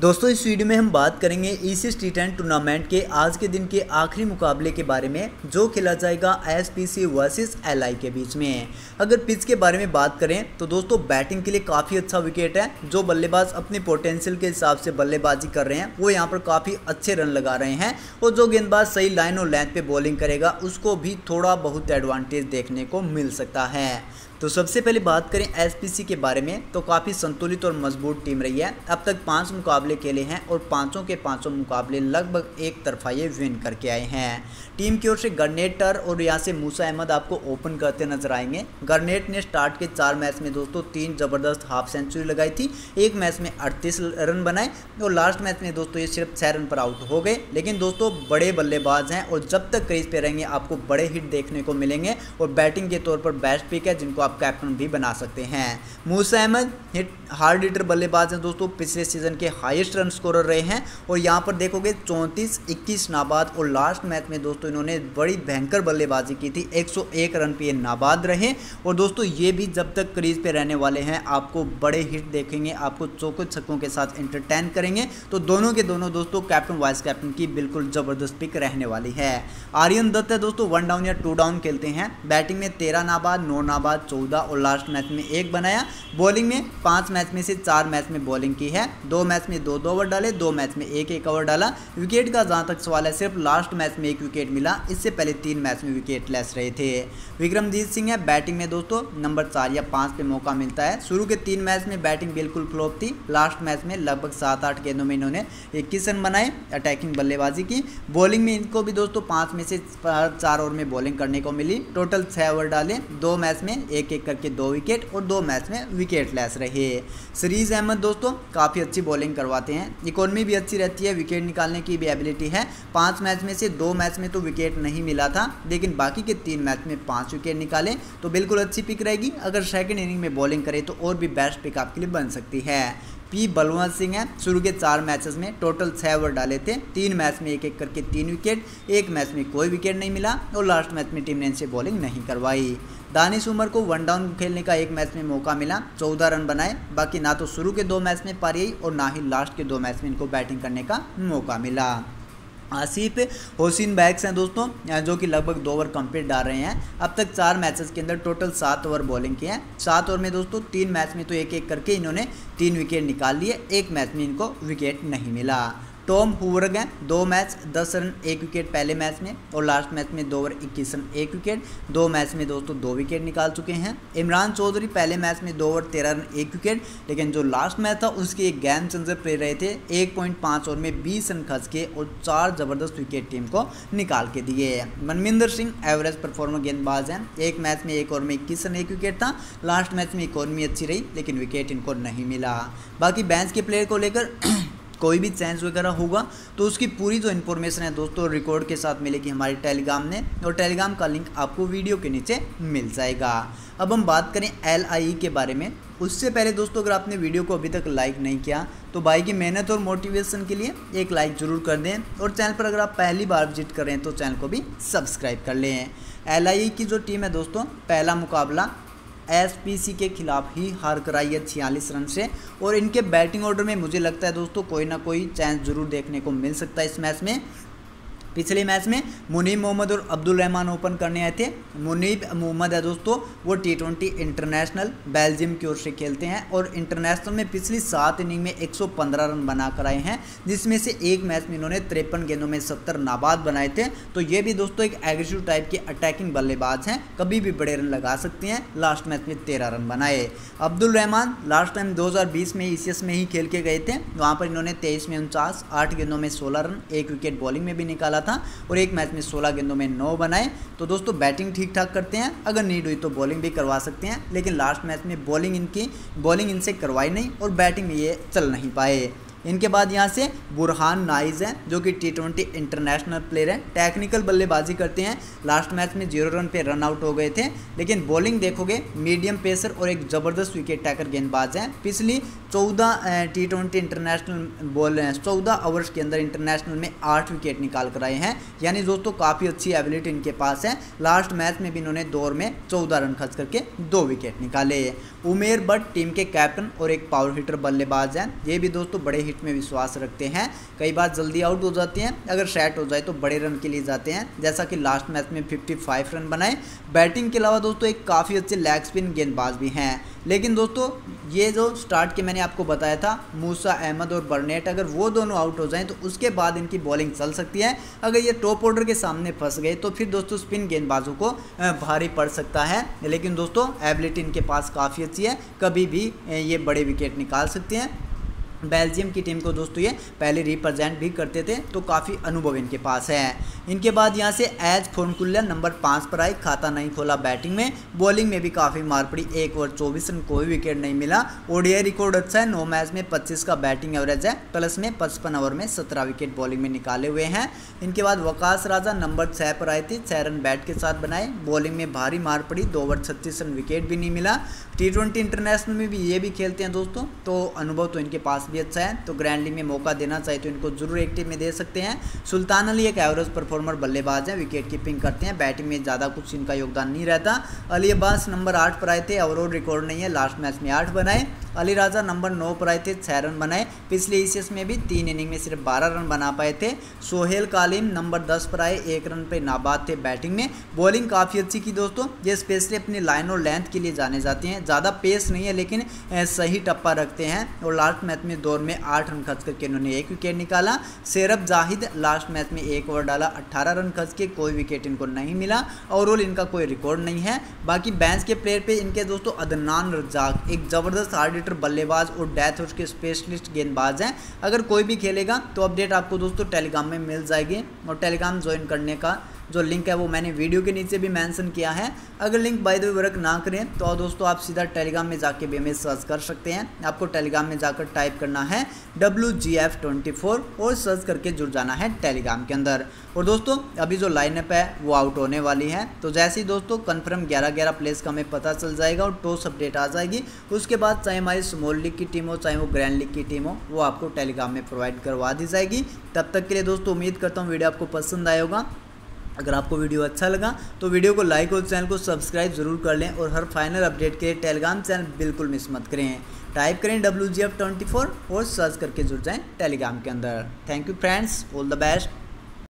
दोस्तों, इस वीडियो में हम बात करेंगे ईसी टी टेन टूर्नामेंट के आज के दिन के आखिरी मुकाबले के बारे में, जो खेला जाएगा S P C versus L I के बीच में। अगर पिच के बारे में बात करें तो दोस्तों बैटिंग के लिए काफ़ी अच्छा विकेट है, जो बल्लेबाज अपने पोटेंशियल के हिसाब से बल्लेबाजी कर रहे हैं, वो यहाँ पर काफ़ी अच्छे रन लगा रहे हैं, और जो गेंदबाज सही लाइन और लेंथ पर बॉलिंग करेगा, उसको भी थोड़ा बहुत एडवांटेज देखने को मिल सकता है। तो सबसे पहले बात करें एसपीसी के बारे में तो काफ़ी संतुलित और मज़बूत टीम रही है। अब तक पाँच मुकाबले खेले हैं और पाँचों के पाँचों मुकाबले लगभग एक तरफा ये विन करके आए हैं। टीम की ओर से गर्नेटर और यहाँ से मूसा अहमद आपको ओपन करते नज़र आएँगे। गर्नेट ने स्टार्ट के चार मैच में दोस्तों तीन ज़बरदस्त हाफ़ सेंचुरी लगाई थी। एक मैच में अड़तीस रन बनाए और लास्ट मैच में दोस्तों ये सिर्फ़ छः रन पर आउट हो गए। लेकिन दोस्तों बड़े बल्लेबाज हैं और जब तक क्रीज पे रहेंगे, आपको बड़े हिट देखने को मिलेंगे। और बैटिंग के तौर पर बेस्ट पिक है जिनको आप कैप्टन भी बना सकते हैं। Musa Ahmed hit hard hitter बल्लेबाज हैं दोस्तों। पिछले सीज़न के हाईएस्ट रन स्कोरर रहे हैं। और यहाँ पर देखोगे, चौंतीस इक्कीस नाबाद और लास्ट मैच में दोस्तों इन्होंने बड़ी भयंकर बल्लेबाजी की थी। 101 रन पे नाबाद रहे। और दोस्तों ये भी जब तक क्रीज पे रहने वाले हैं, आपको बड़े हिट देखेंगे। आपको चौके छक्कों के साथ इंटरटेन करेंगे। तो दोनों के दोनों दोस्तों कैप्टन वाइस कैप्टन की बिल्कुल ज़बरदस्त पिक रहने वाली है। आर्यन दत्त है दोस्तों वन डाउन या टू डाउन खेलते हैं। बैटिंग में तेरह नाबाद, नौ नाबाद चौदह और लास्ट मैच में एक बनाया बॉलिंग में पाँच मैच में से चार मैच में बॉलिंग की है दो मैच में दो दो ओवर डाले दो मैच में एक एक ओवर डाला विकेट का जहाँ तक सवाल है सिर्फ़ लास्ट मैच में एक विकेट मिला इससे पहले तीन मैच में विकेट लेस रहे थे विक्रमजीत सिंह है बैटिंग में दोस्तों नंबर चार या पाँच पे मौका मिलता है शुरू के तीन मैच में बैटिंग बिल्कुल फ्लॉप थी लास्ट मैच में लगभग सात आठ गेंदों में इन्होंने इक्कीस रन बनाए अटैकिंग बल्लेबाजी की बॉलिंग में इनको भी दोस्तों पाँच में से चार ओवर में बॉलिंग करने को मिली टोटल छः ओवर डाले दो मैच में एक एक एक करके दो विकेट और दो मैच में विकेट लेस रहे। सरीज अहमद दोस्तों, काफ़ी अच्छी बॉलिंग करवाते हैं। इकोनॉमी भी अच्छी रहती है विकेट निकालने की भी एबिलिटी है। पाँच मैच में से दो मैच में तो विकेट नहीं मिला था, लेकिन बाकी के तीन मैच में पाँच विकेट निकाले तो बिल्कुल अच्छी पिक रहेगी। अगर सेकेंड इनिंग में बॉलिंग करें तो और भी बेस्ट पिक आपके लिए बन सकती है। पी बलवंत सिंह हैं। शुरू के चार मैचेस में टोटल छः ओवर डाले थे। तीन मैच में एक एक करके तीन विकेट एक मैच में कोई विकेट नहीं मिला और लास्ट मैच में टीम ने इनसे बॉलिंग नहीं करवाई। दानिश उमर को वन डाउन खेलने का एक मैच में मौका मिला, चौदह रन बनाए। बाकी ना तो शुरू के दो मैच में पारी और ना ही लास्ट के दो मैच में इनको बैटिंग करने का मौका मिला। आसिफ, होसिन बैग्स हैं दोस्तों जो कि लगभग दो ओवर कंप्लीट डाल रहे हैं। अब तक चार मैचेस के अंदर टोटल सात ओवर बॉलिंग किए हैं। सात ओवर में दोस्तों, तीन मैच में तो एक एक करके इन्होंने तीन विकेट निकाल लिए, एक मैच में इनको विकेट नहीं मिला। टॉम हैं दो मैच, दस रन, एक विकेट पहले मैच में और लास्ट मैच में दो ओवर, इक्कीस रन, एक विकेट। दो मैच में दोस्तों, दो विकेट निकाल चुके हैं। इमरान चौधरी पहले मैच में दो ओवर, तेरह रन, एक विकेट, लेकिन जो लास्ट मैच था, उसके एक गेम चेंजर प्लेयर रहे थे। एक पॉइंट पाँच ओवर में बीस रन खर्च के और चार ज़बरदस्त विकेट टीम को निकाल के दिए हैं। मनमिंदर सिंह एवरेज परफॉर्मर गेंदबाज हैं। एक मैच में एक ओवर में इक्कीस रन, एक विकेट था। लास्ट मैच में इकोनॉमी अच्छी रही, लेकिन विकेट इनको नहीं मिला। बाकी बेंच के प्लेयर को लेकर कोई भी चेंज वगैरह होगा तो उसकी पूरी जो इन्फॉर्मेशन है दोस्तों रिकॉर्ड के साथ मिलेगी हमारे टेलीग्राम में, और टेलीग्राम का लिंक आपको वीडियो के नीचे मिल जाएगा। अब हम बात करें एल e के बारे में। उससे पहले दोस्तों, अगर आपने वीडियो को अभी तक लाइक नहीं किया तो भाई की मेहनत और मोटिवेशन के लिए एक लाइक ज़रूर कर दें, और चैनल पर अगर आप पहली बार विज़िट कर रहे हैं तो चैनल को भी सब्सक्राइब कर लें। एल e की जो टीम है दोस्तों, पहला मुकाबला एसपीसी के खिलाफ ही हार कराई है छियालीस रन से। और इनके बैटिंग ऑर्डर में मुझे लगता है दोस्तों, कोई ना कोई चांस ज़रूर देखने को मिल सकता है इस मैच में। पिछले मैच में मुनीब मोहम्मद और अब्दुल रहमान ओपन करने आए थे। मुनीब मोहम्मद है दोस्तों, वो टी ट्वेंटी इंटरनेशनल बेल्जियम की ओर से खेलते हैं और इंटरनेशनल में पिछली सात इनिंग में 115 रन बना कर आए हैं, जिसमें से एक मैच में इन्होंने तिरपन गेंदों में सत्तर नाबाद बनाए थे। तो ये भी दोस्तों एक एग्रेसिव टाइप के अटैकिंग बल्लेबाज हैं, कभी भी बड़े रन लगा सकते हैं लास्ट मैच में तेरह रन बनाए। अब्दुल रहमान लास्ट टाइम दो हज़ार बीस में ईसीएस में ही खेल के गए थे, वहाँ पर इन्होंने तेईस में उनचास, आठ गेंदों में सोलह रन, एक विकेट बॉलिंग में भी निकाला था और एक मैच में 16 गेंदों में नौ बनाए। तो दोस्तों, बैटिंग ठीक ठाक करते हैं। अगर नीड हुई तो बॉलिंग भी करवा सकते हैं, लेकिन लास्ट मैच में बॉलिंग इनकी, बॉलिंग इनसे करवाई नहीं और बैटिंग में ये चल नहीं पाए। इनके बाद यहाँ से बुरहान नाइज हैं, जो कि टी ट्वेंटी इंटरनेशनल प्लेयर हैं। टेक्निकल बल्लेबाजी करते हैं। लास्ट मैच में ज़ीरो रन पे रन आउट हो गए थे। लेकिन बॉलिंग देखोगे मीडियम पेसर और एक ज़बरदस्त विकेट टैकर गेंदबाज हैं। पिछली चौदह टी ट्वेंटी इंटरनेशनल बॉल चौदह ओवर्स के अंदर इंटरनेशनल में आठ विकेट निकाल कर आए हैं। यानी दोस्तों, काफ़ी अच्छी एबिलिटी इनके पास है। लास्ट मैच में भी इन्होंने दौर में चौदह रन खर्च करके दो विकेट निकाले। उमेर भट्ट टीम के कैप्टन और एक पावर हिटर बल्लेबाज हैं। ये भी दोस्तों, बड़े जीत में विश्वास रखते हैं। कई बार जल्दी आउट हो जाते हैं। अगर सेट हो जाए तो बड़े रन के लिए जाते हैं। जैसा कि लास्ट मैच में 55 रन बनाए। बैटिंग के अलावा दोस्तों एक काफ़ी अच्छे लेग स्पिन गेंदबाज भी हैं। लेकिन दोस्तों, ये जो स्टार्ट के मैंने आपको बताया था, मूसा अहमद और बर्नेट, अगर वो दोनों आउट हो जाएँ तो उसके बाद इनकी बॉलिंग चल सकती है। अगर ये टॉप ऑर्डर के सामने फंस गए तो फिर दोस्तों स्पिन गेंदबाजों को भारी पड़ सकता है। लेकिन दोस्तों एबिलिटी इनके पास काफ़ी अच्छी है। कभी भी ये बड़े विकेट निकाल सकते हैं। बेल्जियम की टीम को दोस्तों ये पहले रिप्रेजेंट भी करते थे तो काफ़ी अनुभव इनके पास है। इनके बाद यहाँ से एज फोनकुल्ला नंबर पाँच पर आई, खाता नहीं खोला बैटिंग में। बॉलिंग में भी काफ़ी मार पड़ी, एक ओवर चौबीस रन, कोई विकेट नहीं मिला। ओडीआई रिकॉर्ड अच्छा है, नौ मैच में पच्चीस का बैटिंग एवरेज है, प्लस में पचपन ओवर में सत्रह विकेट बॉलिंग में निकाले हुए हैं। इनके बाद वकास राजा नंबर छः पर आए थे छः रन बैट के साथ बनाए। बॉलिंग में भारी मार पड़ी, दो ओवर छत्तीस रन, विकेट भी नहीं मिला। टी इंटरनेशनल में भी ये भी खेलते हैं दोस्तों तो अनुभव तो इनके पास भी अच्छा है तो ग्रैंडली में मौका देना चाहिए तो इनको ज़रूर एक टीम में दे सकते हैं। सुल्तान अली एक एवरेज परफॉर्मर बल्लेबाज है विकेट कीपिंग करते हैं बैटिंग में ज़्यादा कुछ इनका योगदान नहीं रहता। अली अब्बास नंबर आठ पर आए थे ओवरऑल रिकॉर्ड नहीं है लास्ट मैच में आठ बनाए। अली राजा नंबर नौ पर आए थे छः रन बनाए। पिछले ईसीएस में भी तीन इनिंग में सिर्फ़ बारह रन बना पाए थे। सोहेल कालिम नंबर दस पर आए, एक रन पर नाबाद थे बैटिंग में। बॉलिंग काफ़ी अच्छी की दोस्तों, ये स्पेशली अपनी लाइन और लेंथ के लिए जाने जाते हैं। ज़्यादा पेस नहीं है, लेकिन सही टप्पा रखते हैं। और लास्ट मैच में दौर में आठ रन खर्च करके इन्होंने एक विकेट निकाला। सेरब जाहिद लास्ट मैच में एक ओवर डाला, अट्ठारह रन खर्च के, कोई विकेट इनको नहीं मिला। ओवरऑल इनका कोई रिकॉर्ड नहीं है। बाकी बैंस के प्लेयर पे इनके दोस्तों, अदनान रजाक एक ज़बरदस्त हार्ड हिटर बल्लेबाज और डेथ उसके स्पेशलिस्ट गेंदबाज हैं। अगर कोई भी खेलेगा तो अपडेट आपको दोस्तों टेलीग्राम में मिल जाएगी और टेलीग्राम ज्वाइन करने का जो लिंक है वो मैंने वीडियो के नीचे भी मैंसन किया है। अगर link by the way work ना करें तो दोस्तों आप सीधा टेलीग्राम में जाके भी हमें सर्च कर सकते हैं। आपको टेलीग्राम में जाकर टाइप करना है W G F twenty four और सर्च करके जुड़ जाना है टेलीग्राम के अंदर। और दोस्तों, अभी जो लाइनअप है, वो आउट होने वाली है। तो जैसे ही दोस्तों कन्फर्म ग्यारह ग्यारह प्लेस का हमें पता चल जाएगा और टॉस अपडेट आ जाएगी, उसके बाद चाहे हमारी स्मॉल लीग की टीम हो, चाहे वो ग्रैंड लीग की टीम हो, वो आपको टेलीग्राम में प्रोवाइड करवा दी जाएगी। तब तक के लिए दोस्तों उम्मीद करता हूँ वीडियो आपको पसंद आएगा अगर आपको वीडियो अच्छा लगा तो वीडियो को लाइक और चैनल को सब्सक्राइब ज़रूर कर लें और हर फाइनल अपडेट के टेलीग्राम चैनल बिल्कुल मिस मत करें। टाइप करें W G F twenty four और सर्च करके जुड़ जाएँ टेलीग्राम के अंदर। Thank you friends all the best